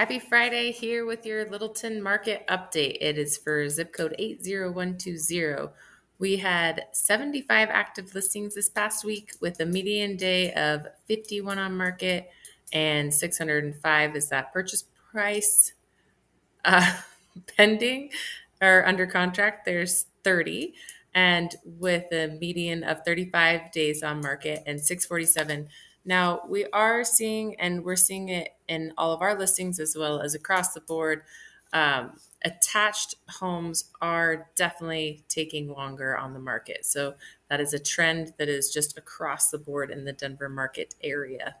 Happy Friday here with your Littleton Market update. It is for zip code 80120. We had 75 active listings this past week with a median day of 51 on market and 605 is that purchase price uh, pending or under contract. There's 30 and with a median of 35 days on market and 647 now, we are seeing, and we're seeing it in all of our listings as well as across the board, um, attached homes are definitely taking longer on the market. So, that is a trend that is just across the board in the Denver market area.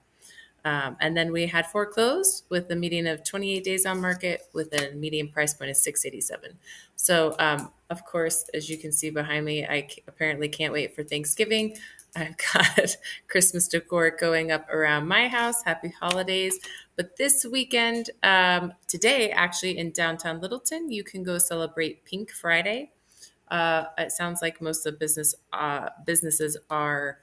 Um, and then we had foreclosed with a median of 28 days on market with a median price point of 687. So, um, of course, as you can see behind me, I apparently can't wait for Thanksgiving. I've got Christmas decor going up around my house. Happy holidays. But this weekend, um, today, actually in downtown Littleton, you can go celebrate Pink Friday. Uh, it sounds like most of the business uh, businesses are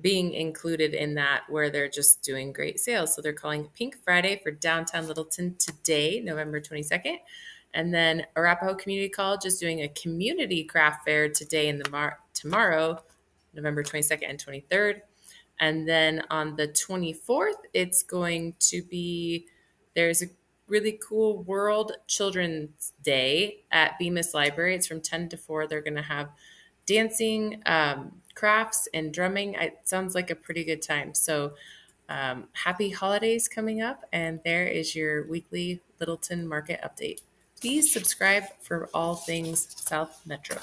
being included in that where they're just doing great sales. So they're calling Pink Friday for downtown Littleton today, November 22nd. And then Arapahoe Community College is doing a community craft fair today and the mar- tomorrow, November 22nd and 23rd. And then on the 24th, it's going to be there's a really cool World Children's Day at Bemis Library. It's from 10 to 4. They're going to have dancing, um, crafts, and drumming. It sounds like a pretty good time. So, um, happy holidays coming up. And there is your weekly Littleton Market update. Please subscribe for all things South Metro.